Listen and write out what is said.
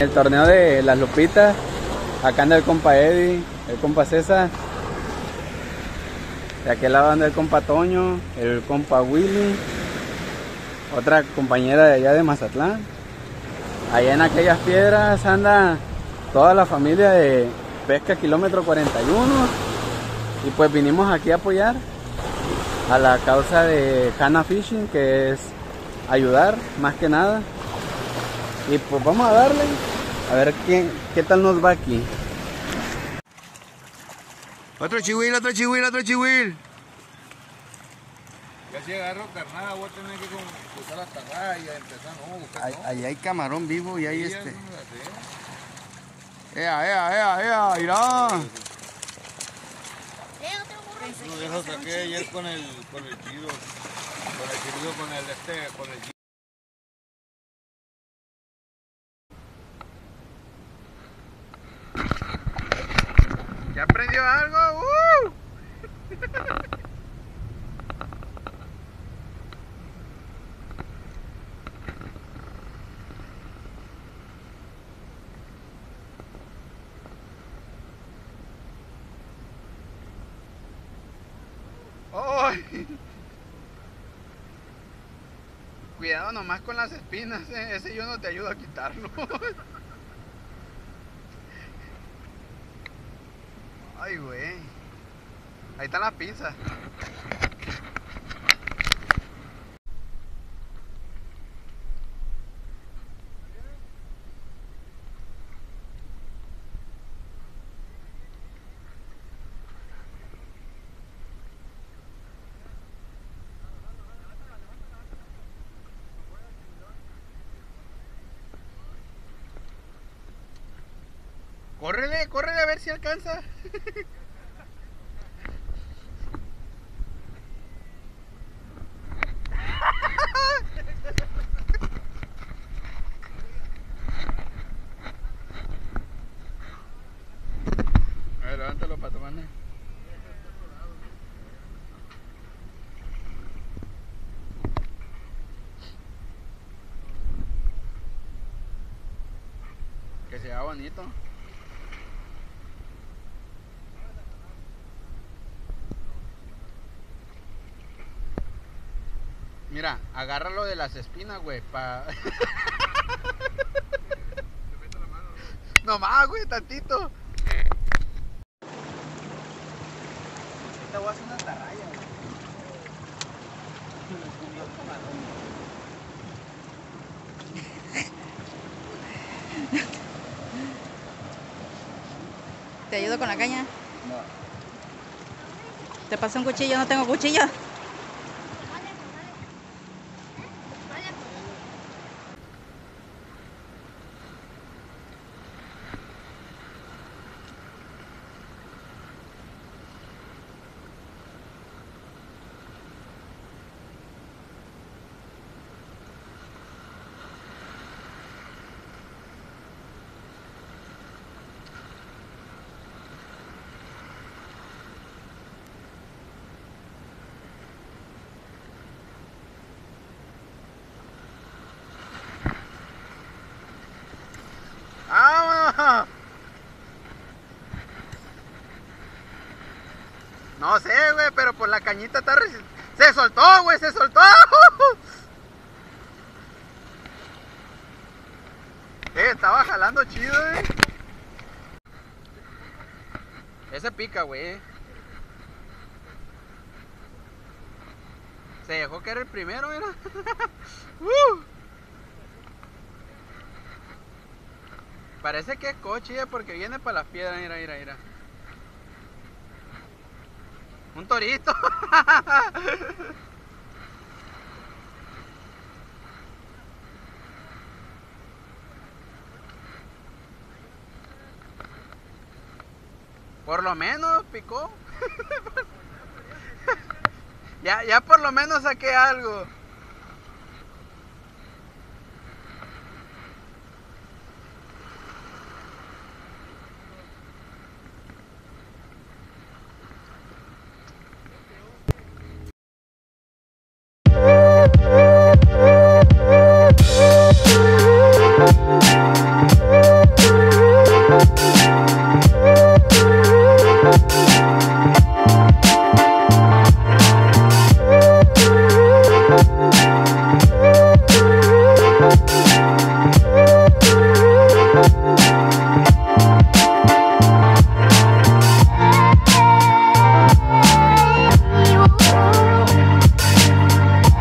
El torneo de las Lupitas, acá anda el compa Eddie, el compa César. De aquel lado anda el compa Toño, el compa Willy, otra compañera de allá de Mazatlán. Allá en aquellas piedras anda toda la familia de Pesca Kilómetro 41. Y pues vinimos aquí a apoyar a la causa de Hana Fishing, que es ayudar más que nada. Y pues vamos a darle. A ver qué, qué tal nos va aquí. Otro chihuil, otro chihuil, otro chihuil. Ya si agarro carnada, voy a tener que como usar hasta raya, empezar, no, buscar, Ahí, no. ahí hay camarón vivo y Sí, ya este. la. Ea, ea, ea, ea, mirá. No, yo lo saqué ayer con el, con el chido. Con el chido, con el este, con el ¿Ya aprendió algo? ¡Uh! Cuidado nomás con las espinas, eh, ese yo no te ayudo a quitarlo. Ay, güey. Ahí están las pinzas. Córrele, córrele a ver si alcanza. A ver, levántalo para. Que se vea bonito. Mira, agárralo de las espinas, güey, pa... No más, güey, tantito. Esta voy a hacer una atarraya, güey. ¿Te ayudo con la caña? ¿Te paso un cuchillo? No tengo cuchillo. No sé, güey, pero pues la cañita está resi- Se soltó, güey, se soltó. Eh, estaba jalando chido, eh. Ese pica, güey. Se dejó que era el primero, mira. Uh. Parece que es coche, porque viene para las piedras, mira, mira, mira. Un torito. Por lo menos picó. ya, ya por lo menos saqué algo.